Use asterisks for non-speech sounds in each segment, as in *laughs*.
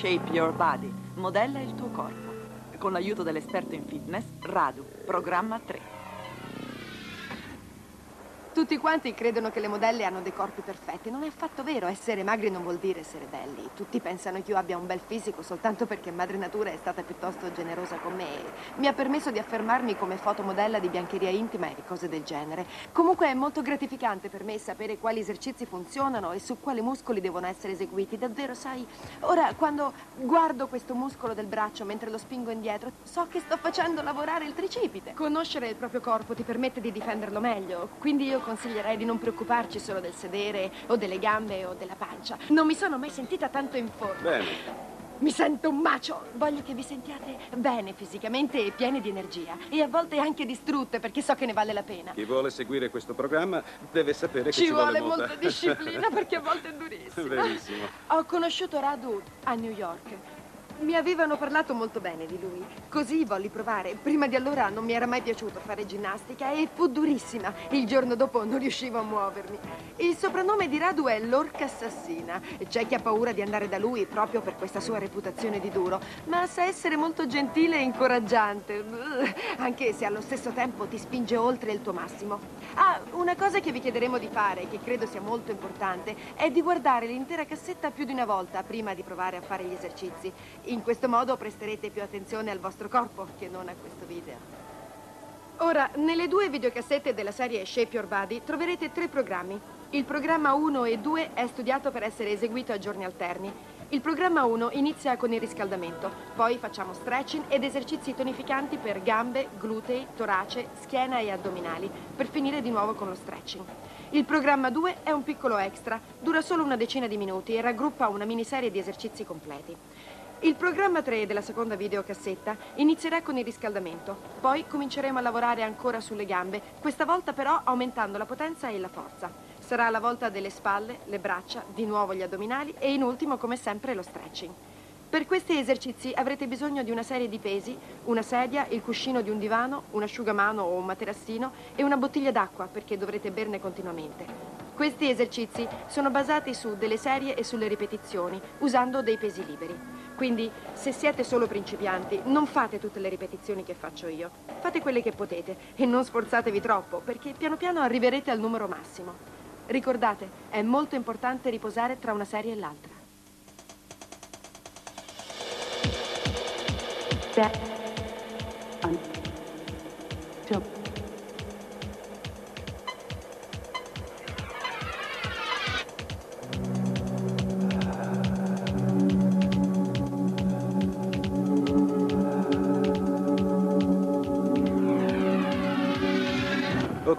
Shape Your Body. Modella il tuo corpo. Con l'aiuto dell'esperto in fitness, Radu, programma 3. Tutti quanti credono che le modelle hanno dei corpi perfetti. Non è affatto vero. Essere magri non vuol dire essere belli. Tutti pensano che io abbia un bel fisico soltanto perché madre natura è stata piuttosto generosa con me. Mi ha permesso di affermarmi come fotomodella di biancheria intima e cose del genere. Comunque è molto gratificante per me sapere quali esercizi funzionano e su quali muscoli devono essere eseguiti. Davvero, sai, ora quando guardo questo muscolo del braccio mentre lo spingo indietro, so che sto facendo lavorare il tricipite. Conoscere il proprio corpo ti permette di difenderlo meglio. Quindi io consiglierei di non preoccuparci solo del sedere o delle gambe o della pancia. Non mi sono mai sentita tanto in forma. Bene. Mi sento un macio. Voglio che vi sentiate bene fisicamente e pieni di energia. E a volte anche distrutte perché so che ne vale la pena. Chi vuole seguire questo programma deve sapere che Ci, ci, vuole molta... molta disciplina perché a volte è *laughs* durissima. Verissimo. Ho conosciuto Radu a New York. Mi avevano parlato molto bene di lui, così volli provare. Prima di allora non mi era mai piaciuto fare ginnastica e fu durissima. Il giorno dopo non riuscivo a muovermi. Il soprannome di Radu è l'orca assassina. C'è chi ha paura di andare da lui proprio per questa sua reputazione di duro, ma sa essere molto gentile e incoraggiante, anche se allo stesso tempo ti spinge oltre il tuo massimo. Ah, una cosa che vi chiederemo di fare, che credo sia molto importante, è di guardare l'intera cassetta più di una volta prima di provare a fare gli esercizi. In questo modo presterete più attenzione al vostro corpo che non a questo video. Ora, nelle due videocassette della serie Shape Your Body troverete tre programmi. Il programma 1 e 2 è studiato per essere eseguito a giorni alterni. Il programma 1 inizia con il riscaldamento, poi facciamo stretching ed esercizi tonificanti per gambe, glutei, torace, schiena e addominali, per finire di nuovo con lo stretching. Il programma 2 è un piccolo extra, dura solo una decina di minuti e raggruppa una miniserie di esercizi completi. Il programma 3 della seconda videocassetta inizierà con il riscaldamento, poi cominceremo a lavorare ancora sulle gambe, questa volta però aumentando la potenza e la forza. Sarà la volta delle spalle, le braccia, di nuovo gli addominali e in ultimo, come sempre, lo stretching. Per questi esercizi avrete bisogno di una serie di pesi, una sedia, il cuscino di un divano, un asciugamano o un materassino e una bottiglia d'acqua perché dovrete berne continuamente. Questi esercizi sono basati su delle serie e sulle ripetizioni, usando dei pesi liberi. Quindi, se siete solo principianti, non fate tutte le ripetizioni che faccio io. Fate quelle che potete e non sforzatevi troppo, perché piano piano arriverete al numero massimo. Ricordate, è molto importante riposare tra una serie e l'altra. Set. Un. Jump.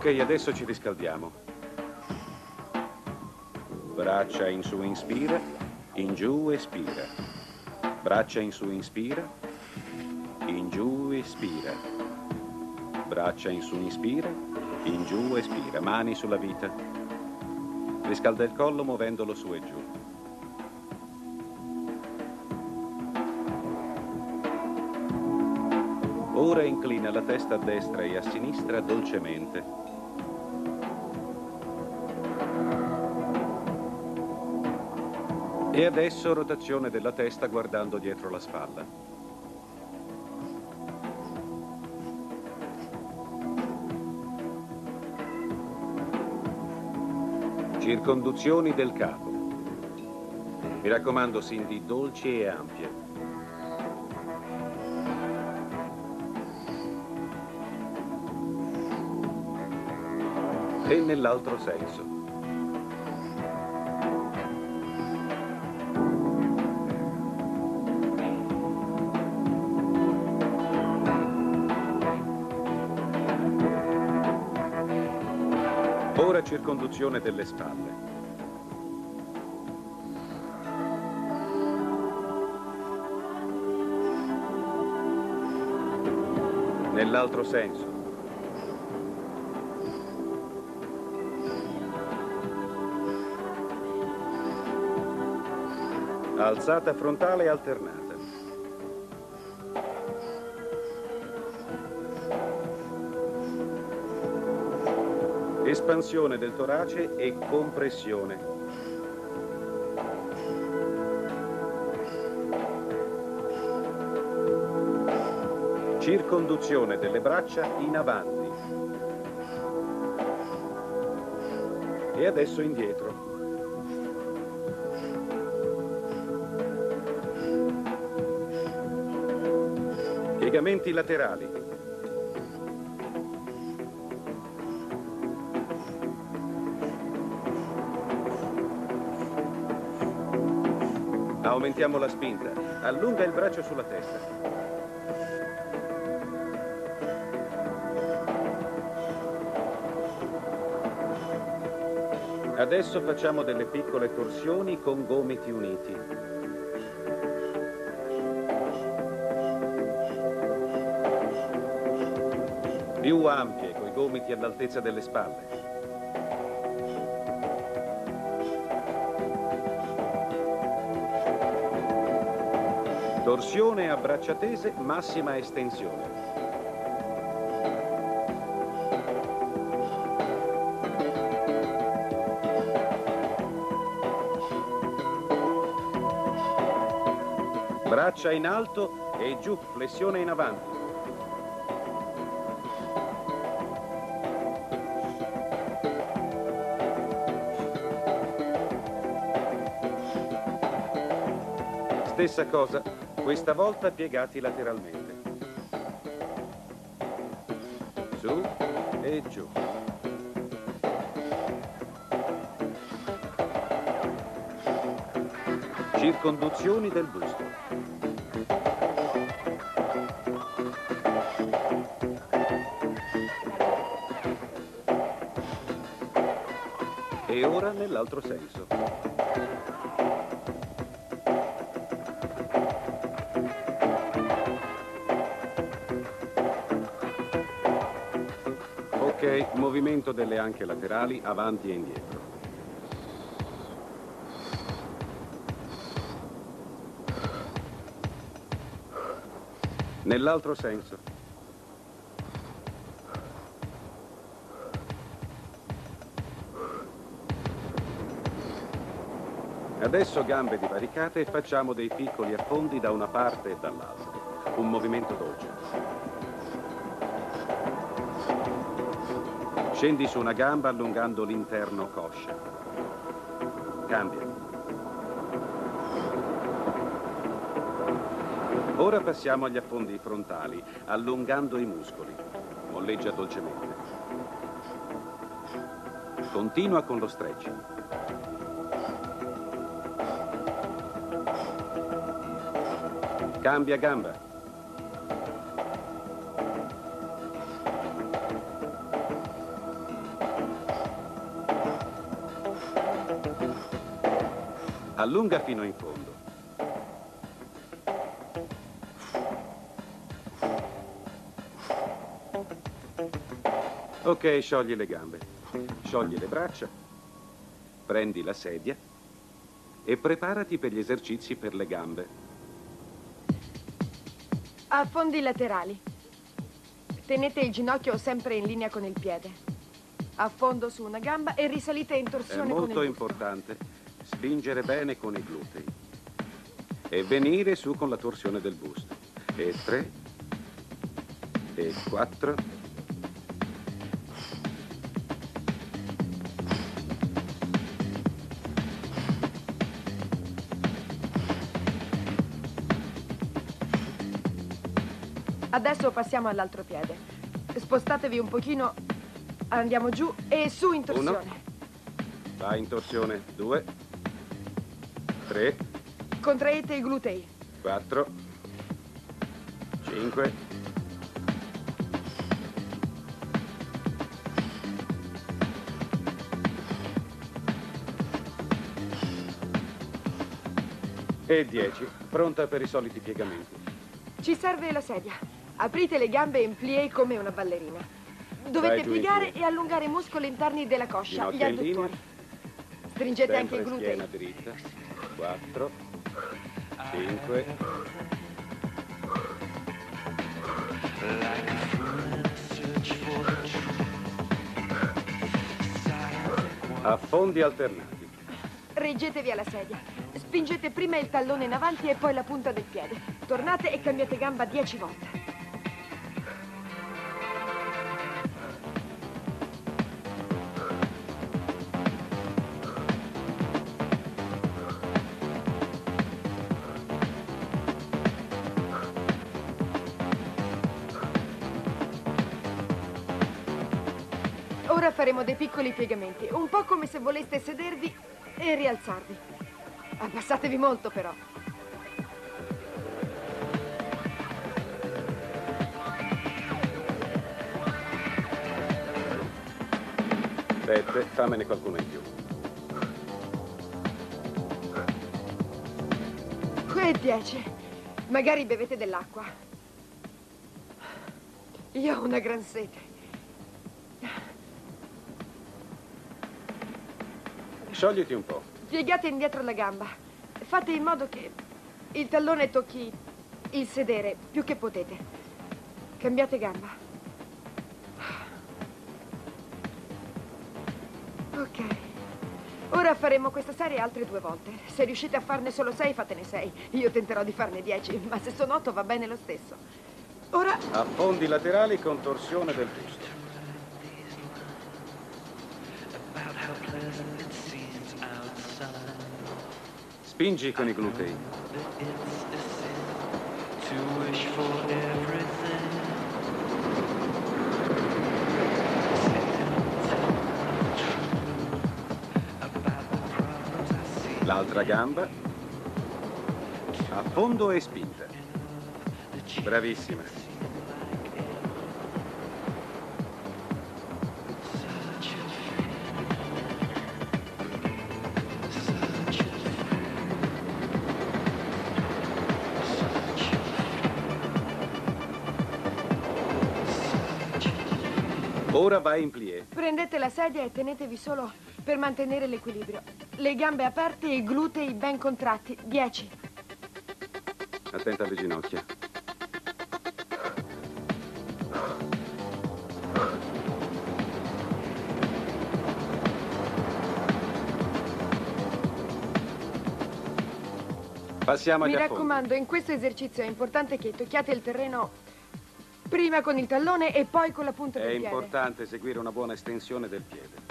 Ok, adesso ci riscaldiamo. Braccia in su, inspira, in giù, espira. Braccia in su, inspira, in giù, espira. Braccia in su, inspira, in giù, espira. Mani sulla vita. Riscalda il collo muovendolo su e giù. Ora inclina la testa a destra e a sinistra dolcemente. E adesso rotazione della testa guardando dietro la spalla. Circonduzioni del capo. Mi raccomando, Cindy, dolci e ampie. E nell'altro senso. Circonduzione delle spalle. Nell'altro senso. Alzata frontale alternata. espansione del torace e compressione. Circonduzione delle braccia in avanti. E adesso indietro. Piegamenti laterali. Aumentiamo la spinta. Allunga il braccio sulla testa. Adesso facciamo delle piccole torsioni con gomiti uniti. Più ampie, coi gomiti all'altezza delle spalle. Torsione a braccia tese, massima estensione. Braccia in alto e giù, flessione in avanti. Stessa cosa, questa volta piegati lateralmente. Su e giù. Circonduzioni del busto. E ora nell'altro senso. Movimento delle anche laterali, avanti e indietro. Nell'altro senso. Adesso gambe divaricate e facciamo dei piccoli affondi da una parte e dall'altra. Un movimento dolce. Scendi su una gamba allungando l'interno coscia. Cambia. Ora passiamo agli affondi frontali, allungando i muscoli. Molleggia dolcemente. Continua con lo stretching. Cambia gamba. Allunga fino in fondo. Ok, sciogli le gambe. Sciogli le braccia. Prendi la sedia e preparati per gli esercizi per le gambe. Affondi laterali. Tenete il ginocchio sempre in linea con il piede. Affondo su una gamba e risalite in È torsione con il molto busto. importante spingere bene con i glutei. E venire su con la torsione del busto. E tre, e quattro, Adesso passiamo all'altro piede. Spostatevi un pochino, andiamo giù e su in torsione. vai in torsione, due, Contraete i glutei. quattro, cinque, e dieci, pronta per i soliti piegamenti. Ci serve la sedia. Aprite le gambe in plié come una ballerina. Dovete Vai piegare e allungare i muscoli interni della coscia, gli Ginocchia in linea. adduttori. Stringete anche i Sempre glutei. schiena dritta. 4, 5, affondi alternati. Reggetevi alla sedia. Spingete prima il tallone in avanti e poi la punta del piede. Tornate e cambiate gamba dieci volte. Faremo dei piccoli piegamenti, un po' come se voleste sedervi e rialzarvi. Abbassatevi molto però. Peppe, fammene qualcuno in più. E dieci. Magari bevete dell'acqua. Io ho una gran sete. Sciogliti un po'. Piegate indietro la gamba. Fate in modo che il tallone tocchi il sedere più che potete. Cambiate gamba. Ok. Ora faremo questa serie altre due volte. Se riuscite a farne solo sei, fatene sei. Io tenterò di farne dieci, ma se sono otto va bene lo stesso. Ora Affondi laterali con torsione del busto. Spingi con i glutei. L'altra gamba. A fondo e spinta. Bravissima. Ora vai in plie. prendete la sedia e tenetevi solo per mantenere l'equilibrio. Le gambe aperte e i glutei ben contratti. Dieci. Attenta alle ginocchia. Passiamo agli Mi raccomando, in questo esercizio è importante che tocchiate il terreno prima con il tallone e poi con la punta È del piede. importante seguire una buona estensione del piede.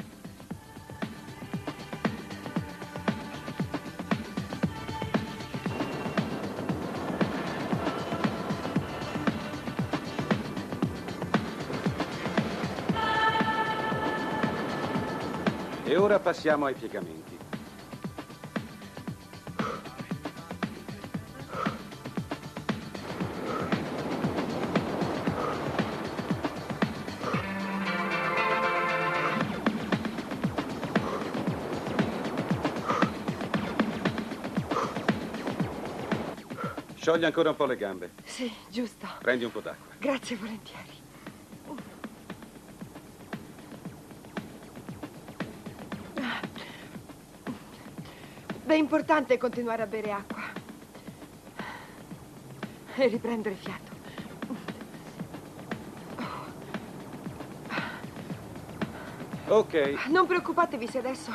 E ora passiamo ai piegamenti. Sciogli ancora un po' le gambe. Sì, giusto. Prendi un po' d'acqua. Grazie volentieri. Beh, è importante continuare a bere acqua. E riprendere fiato. Ok, Non preoccupatevi se adesso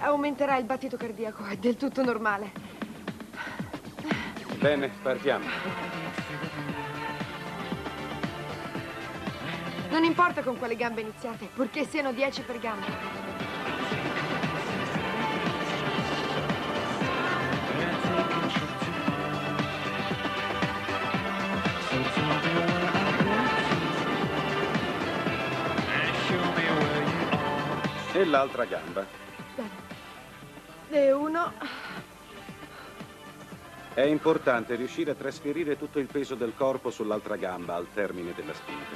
aumenterà il battito cardiaco, è del tutto normale. Bene, partiamo. Non importa con quale gambe iniziate, purché siano 10 per gamba. E l'altra gamba. E uno, È importante riuscire a trasferire tutto il peso del corpo sull'altra gamba al termine della spinta.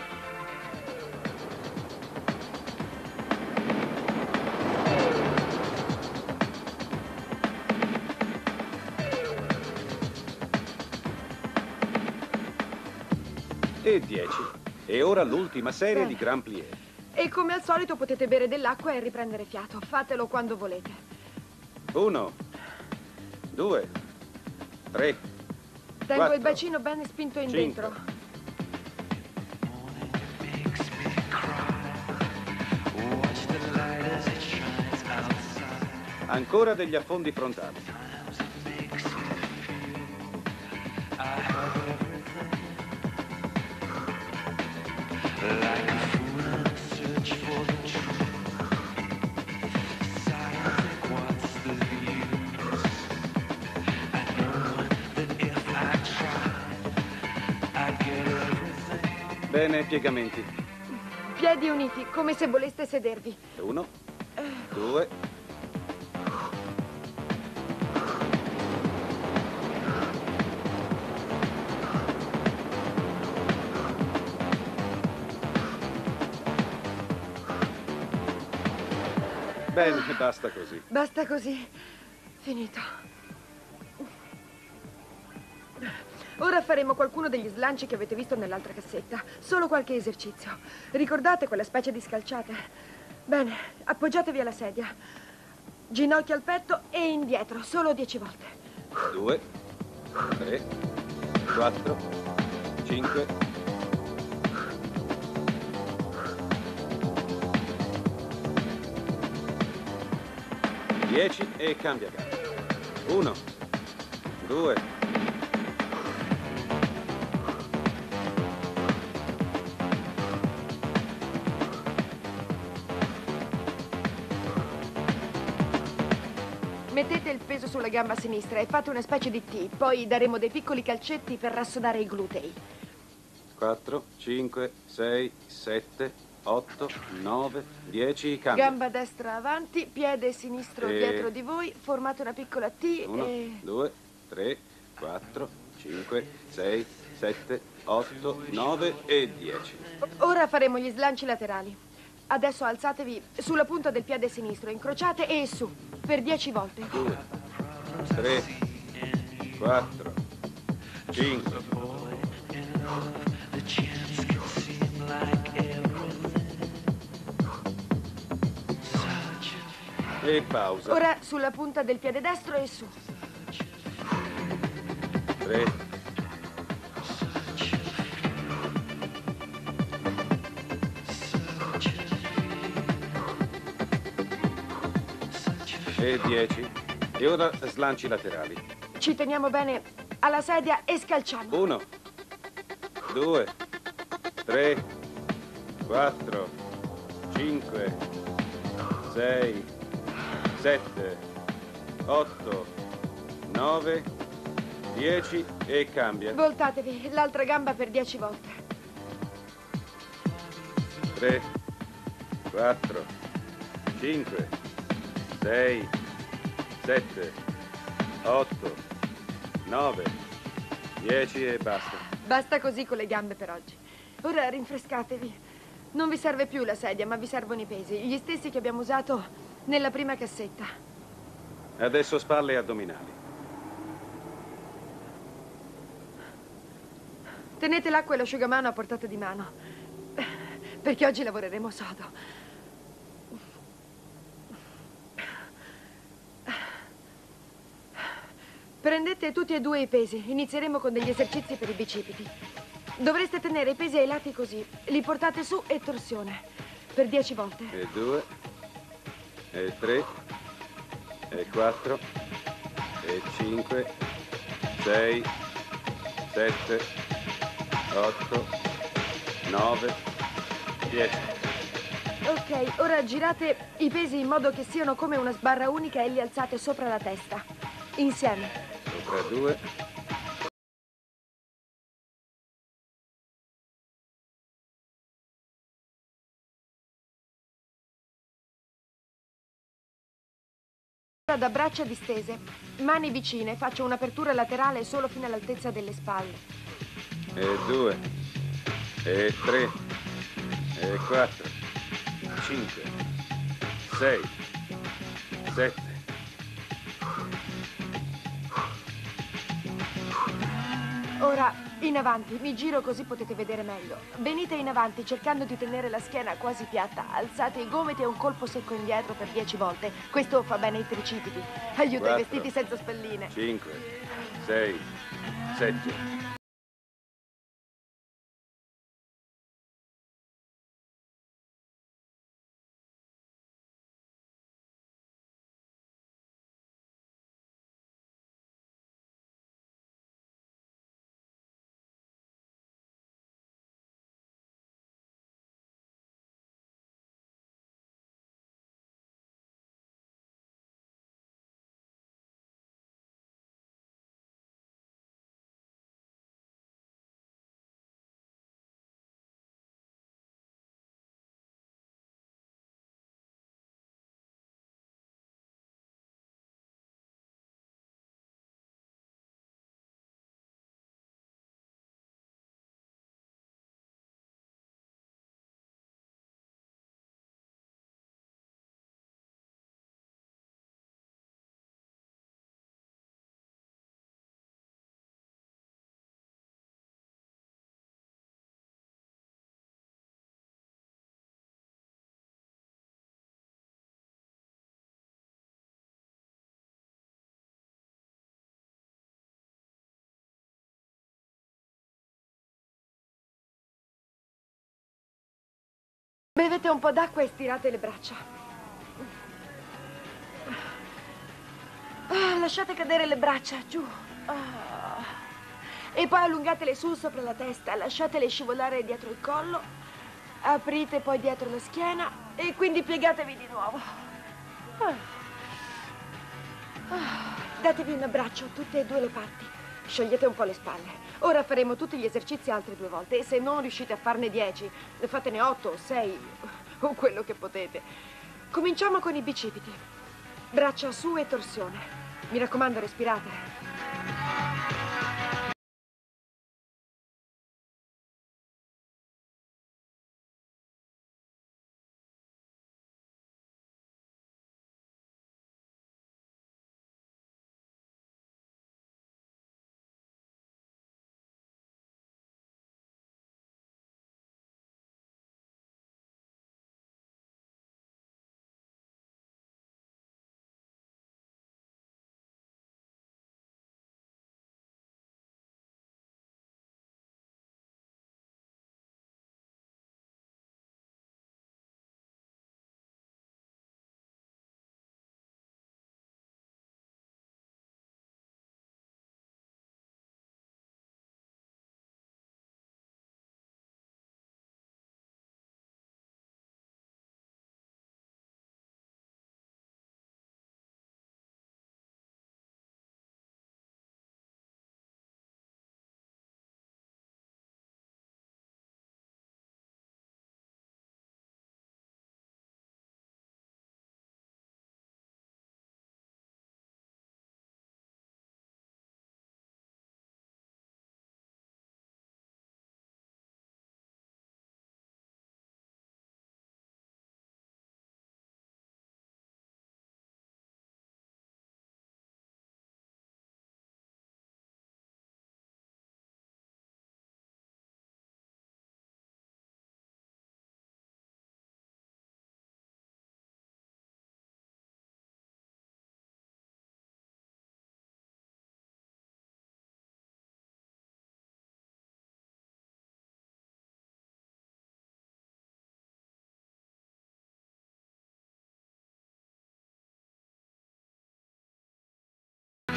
E 10. E ora l'ultima serie di Grand Plié. e come al solito potete bere dell'acqua e riprendere fiato. Fatelo quando volete. Uno, due, tre, Tengo Quattro. il bacino bene spinto in Cinque. dentro. ancora degli affondi frontali. Bene, piegamenti. Piedi uniti, come se voleste sedervi. Uno, due, Bene, basta così. Basta così. Finito. Ora faremo qualcuno degli slanci che avete visto nell'altra cassetta. Solo qualche esercizio. Ricordate quella specie di scalciate? Bene, appoggiatevi alla sedia. Ginocchio al petto e indietro, solo dieci volte. Due, tre, quattro, cinque. Dieci e cambia. Uno, due, sulla gamba sinistra e fate una specie di T. Poi daremo dei piccoli calcetti per rassodare i glutei. 4, 5, 6, 7, 8, 9, 10, cambia. Gamba destra avanti, piede sinistro E- dietro di voi, formate una piccola T 1, e... 2, 3, 4, 5, 6, 7, 8, 9 e 10. Ora faremo gli slanci laterali. Adesso alzatevi sulla punta del piede sinistro, incrociate e su, per dieci volte. 2, 3, 4, 5, The chance can seem like everything. Such a e pausa. Ora sulla punta del piede destro e su. 3, e 10. E ora slanci laterali. Ci teniamo bene alla sedia e scalciamo. 1, 2, 3, 4, 5, 6, 7, 8, 9, 10 e cambia. Voltatevi l'altra gamba per dieci volte. 3, 4, 5, 6, 7, 8, 9, 10 e basta. Basta così con le gambe per oggi. Ora rinfrescatevi. Non vi serve più la sedia, ma vi servono i pesi, gli stessi che abbiamo usato nella prima cassetta. Adesso spalle e addominali. Tenete l'acqua e l'asciugamano a portata di mano. Perché oggi lavoreremo sodo. Prendete tutti e due i pesi. Inizieremo con degli esercizi per i bicipiti. Dovreste tenere i pesi ai lati così. Li portate su e torsione. Per dieci volte. E 2, e 3, e 4, e 5, 6, 7, 8, 9, 10. Ok, ora girate i pesi in modo che siano come una sbarra unica e li alzate sopra la testa. Insieme. Sopra 2, Ora da braccia distese, mani vicine, faccio un'apertura laterale solo fino all'altezza delle spalle. e 2, e 3, e 4, 5, 6, 7, Ora in avanti, mi giro così potete vedere meglio. Venite in avanti cercando di tenere la schiena quasi piatta. Alzate i gomiti e un colpo secco indietro per dieci volte. Questo fa bene ai tricipiti. Aiuta Quattro. i vestiti senza spalline. 5, 6, 7, Bevete un po' d'acqua e stirate le braccia. Ah, lasciate cadere le braccia, giù. Ah. E poi allungatele su sopra la testa, lasciatele scivolare dietro il collo, aprite poi dietro la schiena e quindi piegatevi di nuovo. Ah. Ah. Datevi un abbraccio, tutte e due le parti. Sciogliete un po' le spalle. Ora faremo tutti gli esercizi altre due volte e se non riuscite a farne dieci, fatene otto o sei o quello che potete. Cominciamo con i bicipiti. Braccia su e torsione. Mi raccomando, respirate.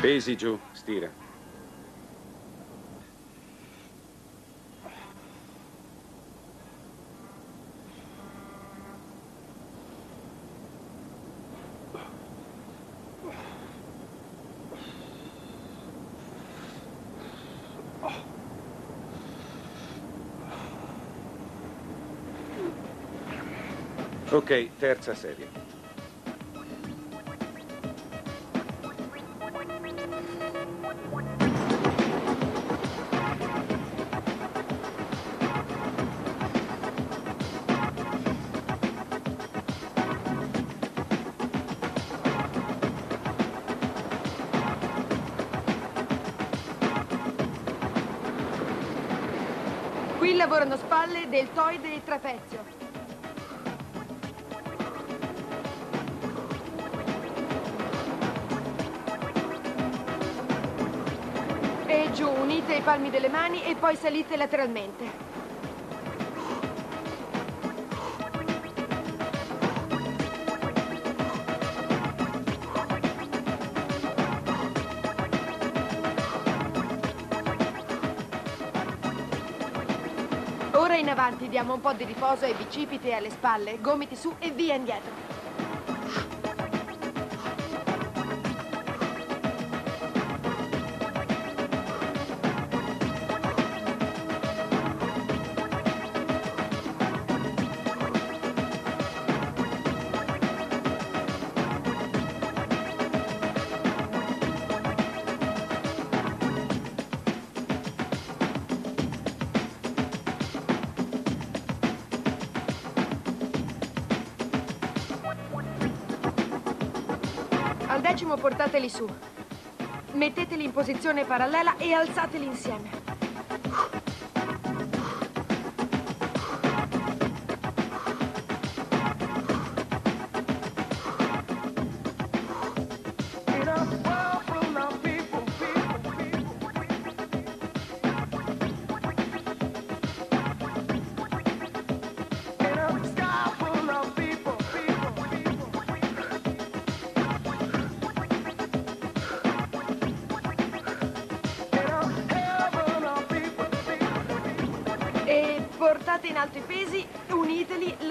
Pesi giù, stira. Ok, terza serie. Lavorano spalle, deltoide e trapezio. E giù, unite i palmi delle mani e poi salite lateralmente. Avanti diamo un po' di riposo ai bicipiti e alle spalle, gomiti su e via indietro. Portateli su. Metteteli in posizione parallela e alzateli insieme.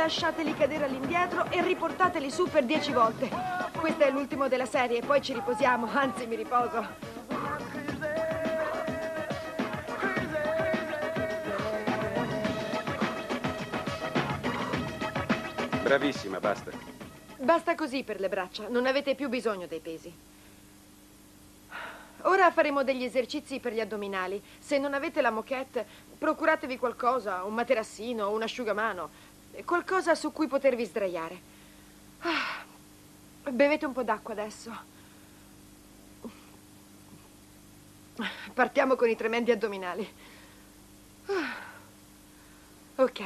Lasciateli cadere all'indietro e riportateli su per dieci volte. Questo è l'ultimo della serie, poi ci riposiamo, anzi mi riposo. Bravissima, basta. Basta così per le braccia, non avete più bisogno dei pesi. Ora faremo degli esercizi per gli addominali. Se non avete la moquette, procuratevi qualcosa, un materassino, un asciugamano, qualcosa su cui potervi sdraiare. Ah, Bevete un po' d'acqua adesso. Partiamo con i tremendi addominali. Ah, Ok.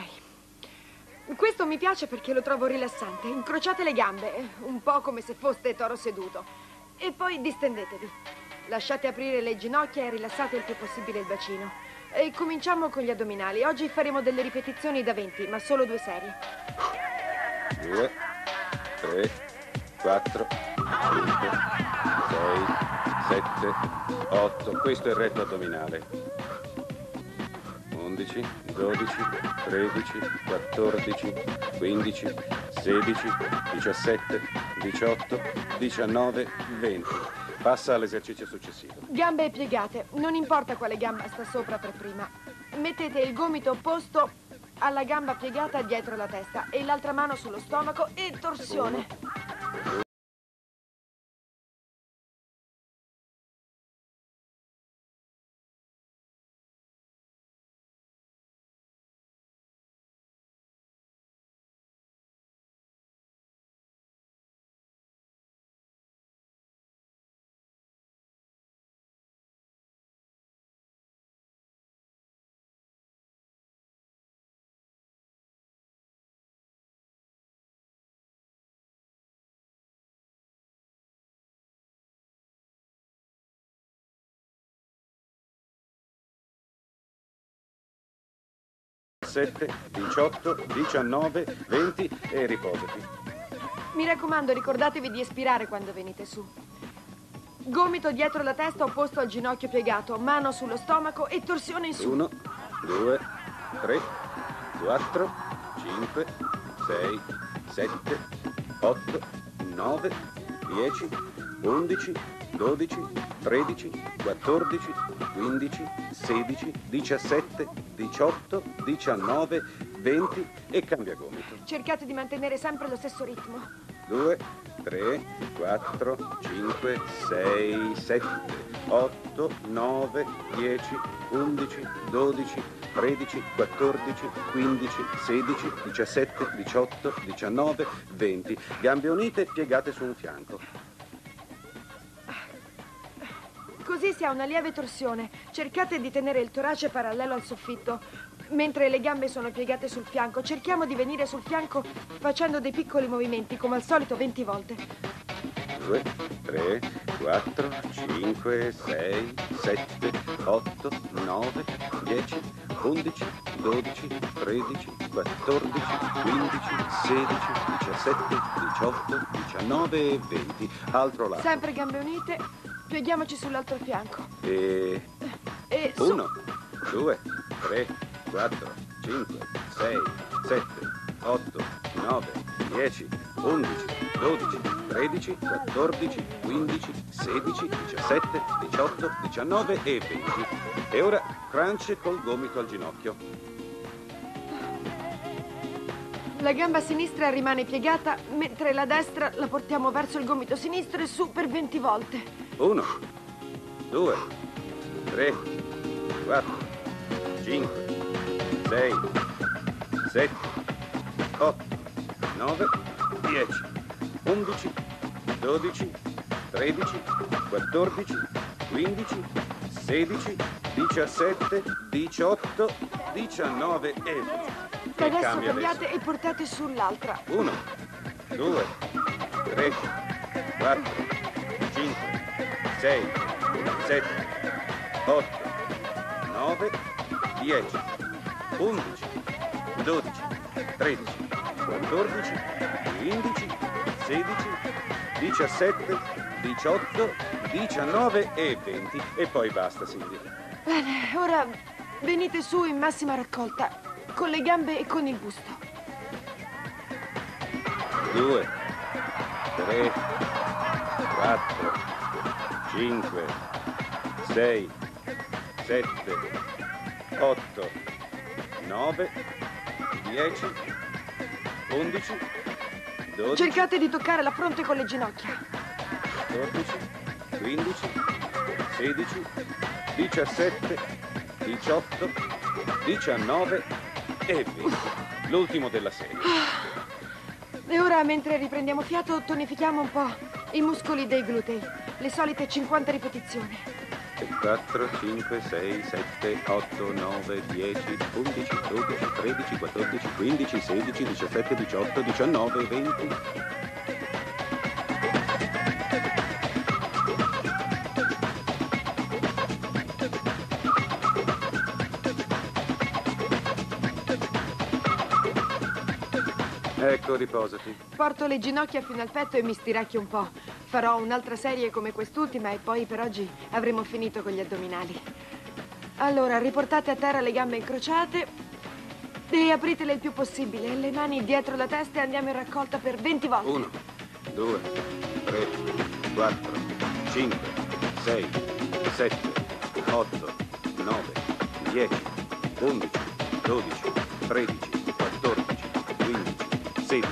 Questo mi piace perché lo trovo rilassante. Incrociate le gambe, un po' come se foste toro seduto. E poi distendetevi. Lasciate aprire le ginocchia e rilassate il più possibile il bacino. E cominciamo con gli addominali. Oggi faremo delle ripetizioni da 20, ma solo due serie. 2, 3, 4, 5, 6, 7, 8. Questo è il retto addominale. 11, 12, 13, 14, 15, 16, 17, 18, 19, 20. Passa all'esercizio successivo. Gambe piegate. Non importa quale gamba sta sopra per prima. Mettete il gomito opposto alla gamba piegata dietro la testa e l'altra mano sullo stomaco e torsione. Sette, 18, 19, 20 e riposati. Mi raccomando, ricordatevi di espirare quando venite su. Gomito dietro la testa opposto al ginocchio piegato, mano sullo stomaco e torsione in su. 1, 2, 3, 4, 5, 6, 7, 8, 9, 10, 11, 12, 13, 14, 15, 16, 17, 18, 19, 20 e cambia gomito. Cercate di mantenere sempre lo stesso ritmo. 2, 3, 4, 5, 6, 7, 8, 9, 10, 11, 12, 13, 14, 15, 16, 17, 18, 19, 20. Gambe unite e piegate su un fianco. Così si ha una lieve torsione. Cercate di tenere il torace parallelo al soffitto. Mentre le gambe sono piegate sul fianco, cerchiamo di venire sul fianco facendo dei piccoli movimenti, come al solito 20 volte. 2, 3, 4, 5, 6, 7, 8, 9, 10, 11, 12, 13, 14, 15, 16, 17, 18, 19 e 20. Altro lato. Sempre gambe unite, pieghiamoci sull'altro fianco. E E su. 1, 2, 3, 4, 5, 6, 7, 8, 9, 10, 11, 12, 13, 14, 15, 16, 17, 18, 19 e 20. E ora crunch col gomito al ginocchio. La gamba sinistra rimane piegata, mentre la destra la portiamo verso il gomito sinistro e su per 20 volte. 1, 2, 3, 4, 5, 6, 7, 8, 9, 10, 11, 12, 13, 14, 15, 16, 17, 18, 19 e 20. E Adesso cambia cambiate e portate sull'altra. 1, 2, 3, 4, 5, 6, 7, 8, 9, 10, 11, 12, 13, 14, 15, 16, 17, 18, 19 e 20. E poi basta, Silvia. Bene, ora venite su in massima raccolta. con le gambe e con il busto. due, tre, quattro, cinque, sei, sette, otto, nove, dieci, undici, dodici, Cercate di toccare la fronte con le ginocchia. 14, 15, 16, 17, 18, 19 e 20. L'ultimo della serie. E ora, mentre riprendiamo fiato, tonifichiamo un po' i muscoli dei glutei. Le solite 50 ripetizioni. 4, 5, 6, 7, 8, 9, 10, 11, 12, 13, 14, 15, 16, 17, 18, 19 e 20. Ecco, riposati. Porto le ginocchia fino al petto e mi stiracchio un po'. Farò un'altra serie come quest'ultima e poi per oggi avremo finito con gli addominali. Allora, riportate a terra le gambe incrociate e apritele il più possibile. Le mani dietro la testa e andiamo in raccolta per 20 volte. 1, 2, 3, 4, 5, 6, 7, 8, 9, 10, 11, 12, 13, 14, 15, 16,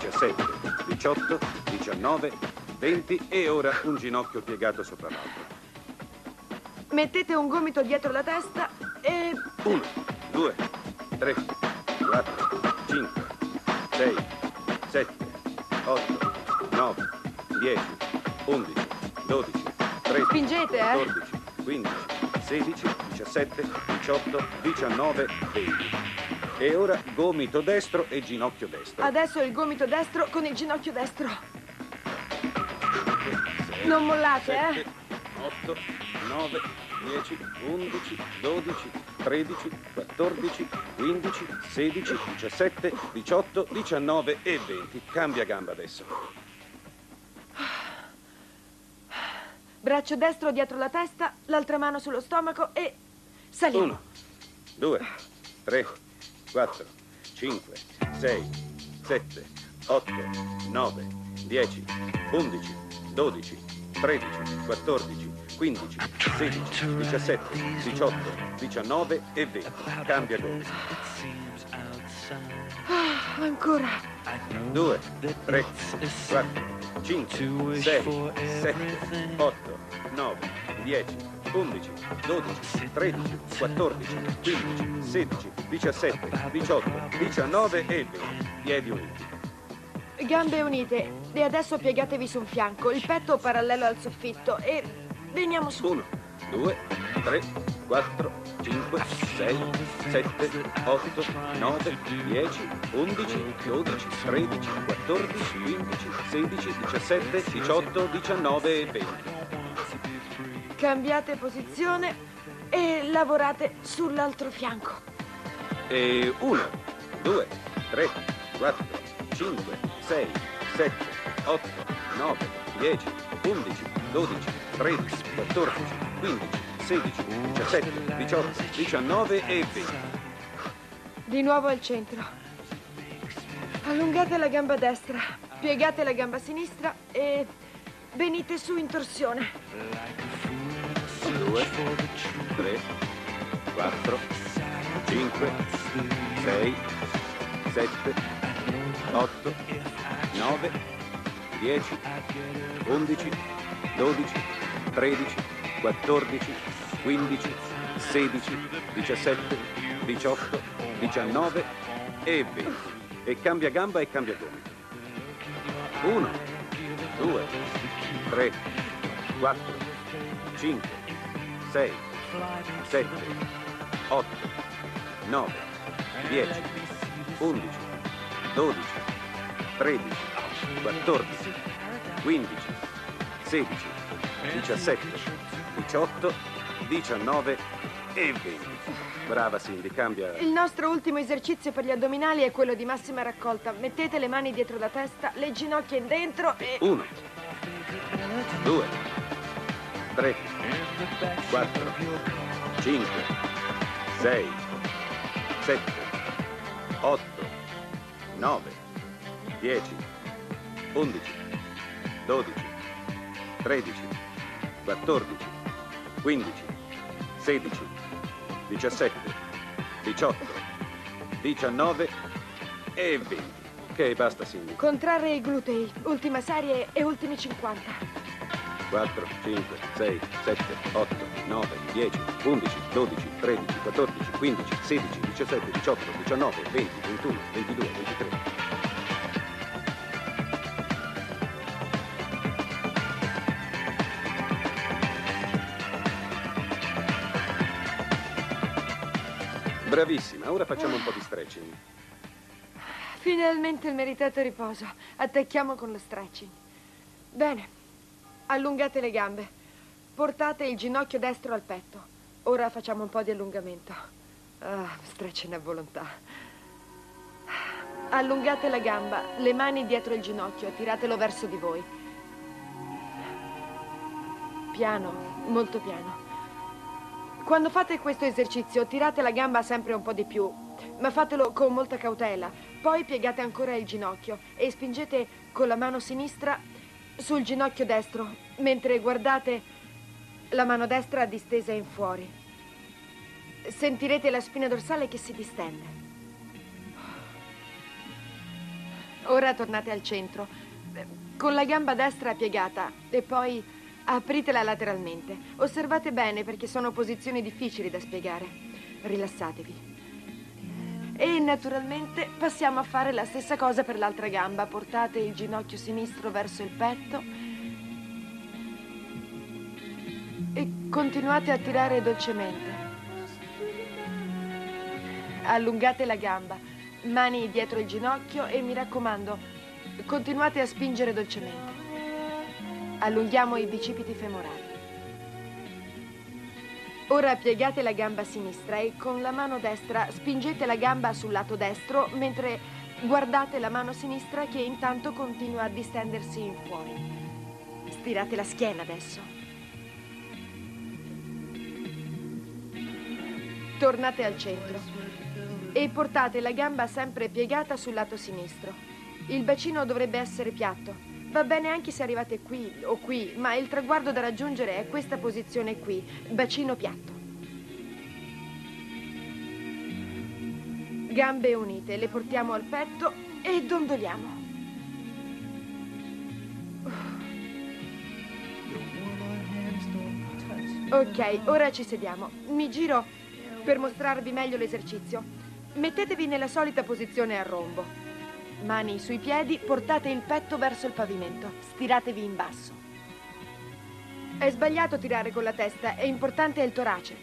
17, 18, 19, 20 e ora un ginocchio piegato sopra l'altro. Mettete un gomito dietro la testa e 1, 2, 3, 4, 5, 6, 7, 8, 9, 10, 11, 12, 13, Spingete, eh? 14, 15, 16, 17, 18, 19, 20. E ora gomito destro e ginocchio destro. adesso il gomito destro con il ginocchio destro. Non mollate, eh? 8, 9, 10, 11, 12, 13, 14, 15, 16, 17, 18, 19 e 20. Cambia gamba adesso. Braccio destro dietro la testa, l'altra mano sullo stomaco e saliamo. 1, 2, 3, 4, 5, 6, 7, 8, 9, 10, 11, 12, 13, 14, 15, 16, 17, 18, 19 e 20. Cambia gomito. Ah, ancora. 2, 3, 4, 5, 6, 7, 8, 9, 10, 11, 12, 13, 14, 15, 16, 17, 18, 19 e 20. Piedi uniti. Gambe unite. E adesso piegatevi su un fianco, il petto parallelo al soffitto e veniamo su. 1, 2, 3, 4, 5, 6, 7, 8, 9, 10, 11, 12, 13, 14, 15, 16, 17, 18, 19 e 20. Cambiate posizione e lavorate sull'altro fianco. E 1, 2, 3, 4, 5, 6, 7, 8, 9, 10, 11, 12, 13, 14, 15, 16, 17, 18, 19 e 20. Di nuovo al centro. Allungate la gamba destra, piegate la gamba sinistra e venite su in torsione. 2, 3, 4, 5, 6, 7, 8, 9, 10, 11, 12, 13, 14, 15, 16, 17, 18, 19 e 20. E cambia gamba e cambia gomito. 1, 2, 3, 4, 5, 6, 7, 8, 9, 10, 11, 12, 13, 14, 15, 16, 17, 18, 19 e 20. Brava Cindy, cambia. Il nostro ultimo esercizio per gli addominali è quello di massima raccolta. Mettete le mani dietro la testa, le ginocchia in dentro e... 1, 2, 3, 4, 5, 6, 7, 8, 9, 10, 11, 12, 13, 14, 15, 16, 17, 18, 19 e 20. Che basta, Cindy. Contrarre i glutei. Ultima serie e ultimi 50. 4, 5, 6, 7, 8, 9, 10, 11, 12, 13, 14, 15, 16, 17, 18, 19, 20, 21, 22, 23. Bravissima, ora facciamo un po' di stretching. Finalmente il meritato riposo. Attacchiamo con lo stretching. Bene. Allungate le gambe. Portate il ginocchio destro al petto. Ora facciamo un po' di allungamento. Ah, stretching a volontà. Allungate la gamba, le mani dietro il ginocchio, tiratelo verso di voi. Piano, molto piano. Quando fate questo esercizio, tirate la gamba sempre un po' di più, ma fatelo con molta cautela. Poi piegate ancora il ginocchio e spingete con la mano sinistra sul ginocchio destro, mentre guardate la mano destra distesa in fuori. Sentirete la spina dorsale che si distende. Ora tornate al centro, con la gamba destra piegata e poi apritela lateralmente. Osservate bene perché sono posizioni difficili da spiegare. Rilassatevi. E naturalmente passiamo a fare la stessa cosa per l'altra gamba. Portate il ginocchio sinistro verso il petto e continuate a tirare dolcemente. Allungate la gamba, mani dietro il ginocchio e mi raccomando, continuate a spingere dolcemente. Allunghiamo i bicipiti femorali. Ora piegate la gamba sinistra e con la mano destra spingete la gamba sul lato destro mentre guardate la mano sinistra che intanto continua a distendersi in fuori. Stirate la schiena adesso. Tornate al centro e portate la gamba sempre piegata sul lato sinistro. Il bacino dovrebbe essere piatto. Va bene anche se arrivate qui o qui, ma il traguardo da raggiungere è questa posizione qui, bacino piatto. Gambe unite, le portiamo al petto e dondoliamo. Ok, ora ci sediamo. Mi giro per mostrarvi meglio l'esercizio. Mettetevi nella solita posizione a rombo. Mani sui piedi, portate il petto verso il pavimento. Stiratevi in basso. È sbagliato tirare con la testa, è importante il torace.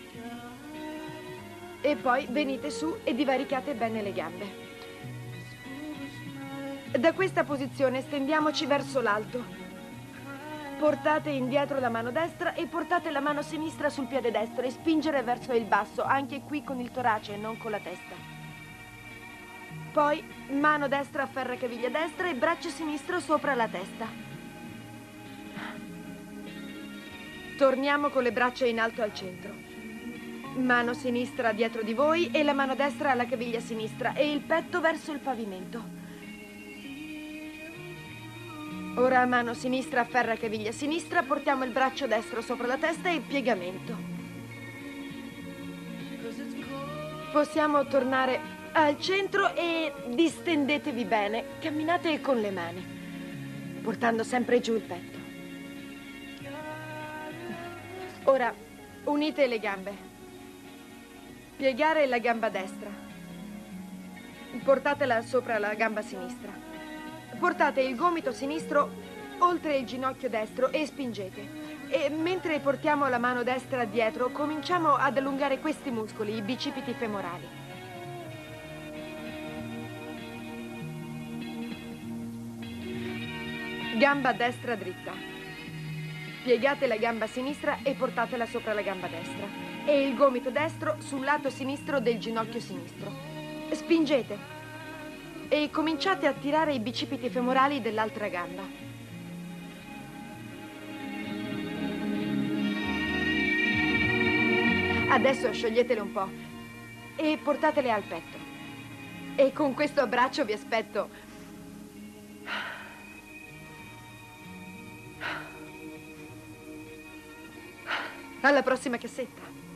E poi venite su e divaricate bene le gambe. Da questa posizione stendiamoci verso l'alto. Portate indietro la mano destra e portate la mano sinistra sul piede destro e spingere verso il basso, anche qui con il torace e non con la testa. Poi mano destra afferra caviglia destra e braccio sinistro sopra la testa. Torniamo con le braccia in alto al centro. Mano sinistra dietro di voi e la mano destra alla caviglia sinistra e il petto verso il pavimento. Ora mano sinistra afferra caviglia sinistra, portiamo il braccio destro sopra la testa e piegamento. Possiamo tornare al centro e distendetevi bene. Camminate con le mani, portando sempre giù il petto. Ora unite le gambe. Piegare la gamba destra. Portatela sopra la gamba sinistra. Portate il gomito sinistro oltre il ginocchio destro e spingete. E mentre portiamo la mano destra dietro, cominciamo ad allungare questi muscoli, i bicipiti femorali. Gamba destra dritta. Piegate la gamba sinistra e portatela sopra la gamba destra. E il gomito destro sul lato sinistro del ginocchio sinistro. Spingete e cominciate a tirare i bicipiti femorali dell'altra gamba. Adesso scioglietele un po' e portatele al petto. E con questo abbraccio vi aspetto. Alla prossima cassetta.